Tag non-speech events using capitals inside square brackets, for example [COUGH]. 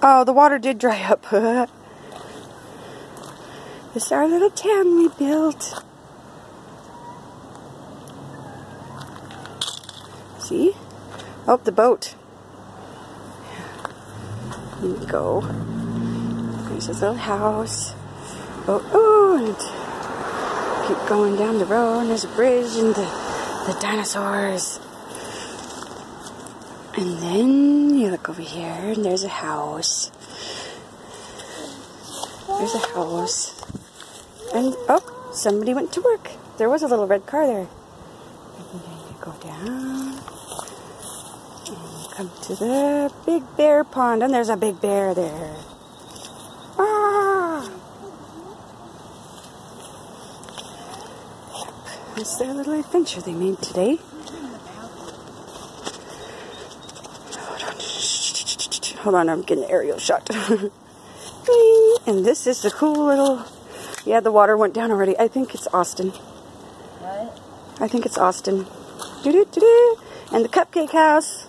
Oh, the water did dry up. [LAUGHS] this is our little town we built. See? Oh, the boat. Here we go. There's his little house. Oh, oh, and keep going down the road, and there's a bridge, and the, the dinosaurs. And then you look over here, and there's a house. There's a house. And, oh, somebody went to work. There was a little red car there. And then you go down. And come to the big bear pond. And there's a big bear there. Ah! Yep. It's their little adventure they made today. Hold on, I'm getting an aerial shot. [LAUGHS] and this is the cool little... Yeah, the water went down already. I think it's Austin. What? I think it's Austin. Doo -doo -doo -doo. And the cupcake house.